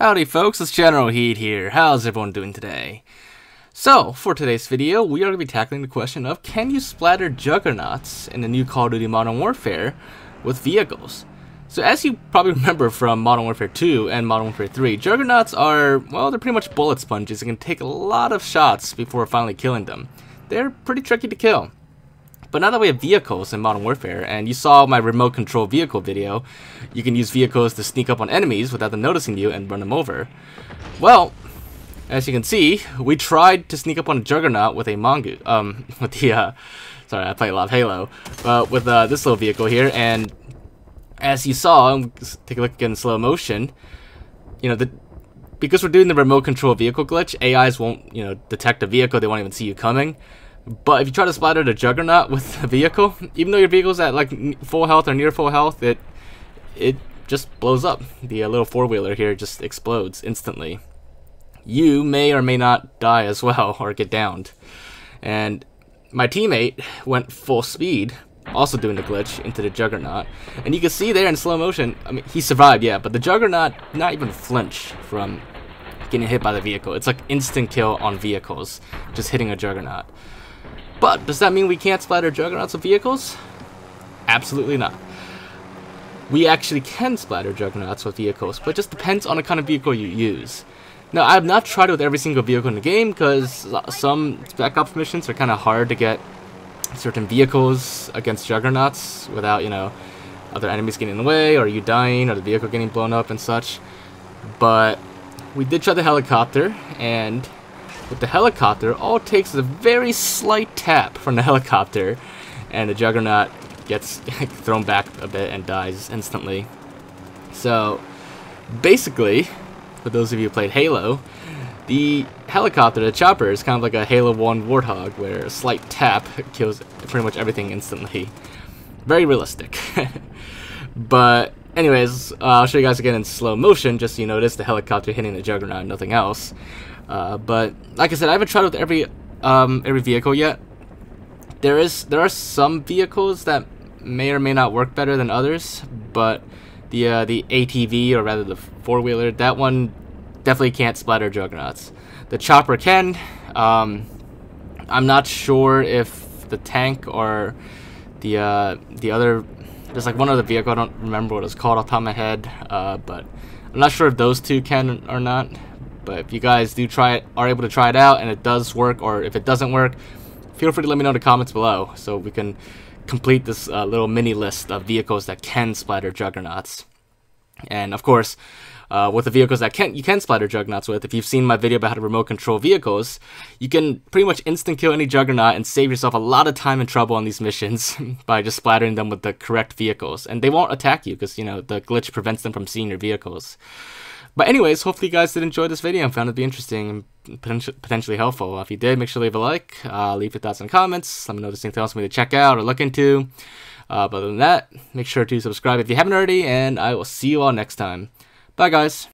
Howdy folks, it's General Heed here. How's everyone doing today? So, for today's video, we are going to be tackling the question of can you splatter juggernauts in the new Call of Duty Modern Warfare with vehicles? So as you probably remember from Modern Warfare 2 and Modern Warfare 3, juggernauts are, well, they're pretty much bullet sponges and can take a lot of shots before finally killing them. They're pretty tricky to kill. But now that we have vehicles in Modern Warfare, and you saw my remote control vehicle video, you can use vehicles to sneak up on enemies without them noticing you and run them over. Well, as you can see, we tried to sneak up on a Juggernaut with a Mongoose, um, with the, uh, sorry, I play a lot of Halo, but with uh, this little vehicle here, and as you saw, take a look again in slow motion, you know, the because we're doing the remote control vehicle glitch, AIs won't, you know, detect a vehicle, they won't even see you coming. But if you try to splatter the Juggernaut with a vehicle, even though your vehicle's at like full health or near full health, it it just blows up. The uh, little four-wheeler here just explodes instantly. You may or may not die as well or get downed. And my teammate went full speed, also doing the glitch, into the Juggernaut. And you can see there in slow motion, I mean, he survived, yeah, but the Juggernaut not even flinch from getting hit by the vehicle. It's like instant kill on vehicles, just hitting a Juggernaut. But does that mean we can't splatter juggernauts with vehicles? Absolutely not. We actually can splatter juggernauts with vehicles, but it just depends on the kind of vehicle you use. Now, I have not tried it with every single vehicle in the game because some Spec Ops missions are kind of hard to get certain vehicles against juggernauts without, you know, other enemies getting in the way or you dying or the vehicle getting blown up and such. But we did try the helicopter and with the helicopter, all it takes is a very slight tap from the helicopter, and the Juggernaut gets thrown back a bit and dies instantly. So, basically, for those of you who played Halo, the helicopter, the chopper, is kind of like a Halo 1 Warthog, where a slight tap kills pretty much everything instantly. Very realistic. but, anyways, uh, I'll show you guys again in slow motion, just so you notice the helicopter hitting the Juggernaut and nothing else. Uh, but like I said, I haven't tried with every um, every vehicle yet. There is there are some vehicles that may or may not work better than others, but the uh, the ATV or rather the four wheeler that one definitely can't splatter juggernauts. The chopper can. Um, I'm not sure if the tank or the uh, the other there's like one other vehicle I don't remember what it's called off the top of my head, uh, but I'm not sure if those two can or not. But if you guys do try it, are able to try it out, and it does work, or if it doesn't work, feel free to let me know in the comments below, so we can complete this uh, little mini list of vehicles that can splatter juggernauts. And of course, uh, with the vehicles that can you can splatter juggernauts with, if you've seen my video about how to remote control vehicles, you can pretty much instant kill any juggernaut and save yourself a lot of time and trouble on these missions by just splattering them with the correct vehicles. And they won't attack you because you know the glitch prevents them from seeing your vehicles. But anyways, hopefully you guys did enjoy this video and found it to be interesting and potentially helpful. If you did, make sure to leave a like, uh, leave your thoughts in the comments, let me know if there's anything else for me to check out or look into. Uh, but other than that, make sure to subscribe if you haven't already, and I will see you all next time. Bye, guys.